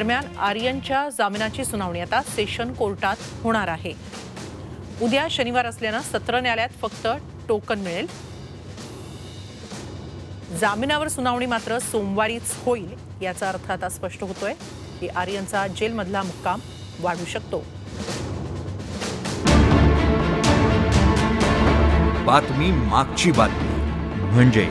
दरम्यान आर्यनच्या जामिनाची सुनावणी आता सेशन कोर्टात होणार आहे. उद्या शनिवार असल्यानं सत्र न्यायालयात फक्त टोकन मिळेल. जामिनावर सुनावणी मात्र सोमवारीच होईल याचा अर्थ आता स्पष्ट होतोय की आर्यनचा जेलमधला मुक्काम वाढू शकतो. बातमी मागची बातमी म्हणजे